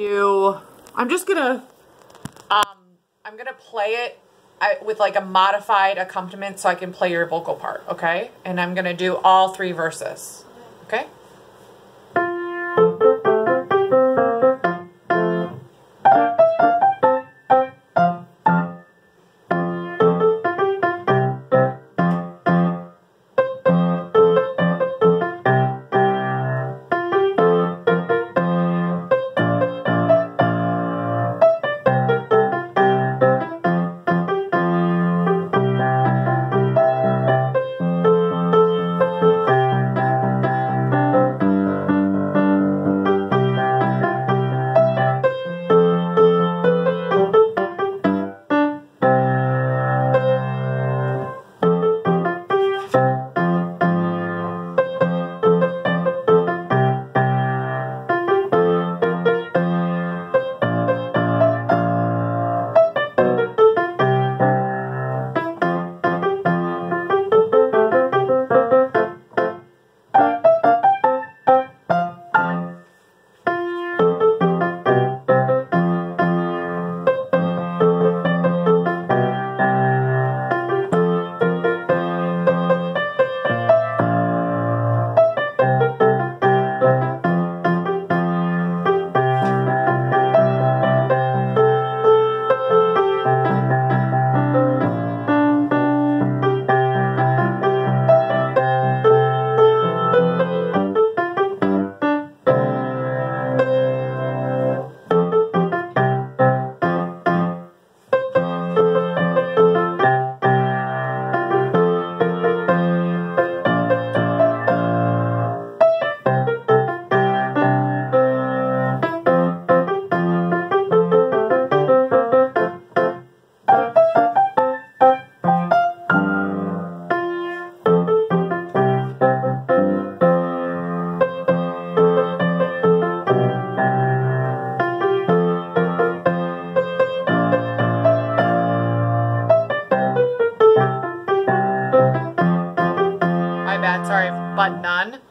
You, I'm just gonna, um, I'm gonna play it with like a modified accompaniment so I can play your vocal part, okay? And I'm gonna do all three verses, okay? but none.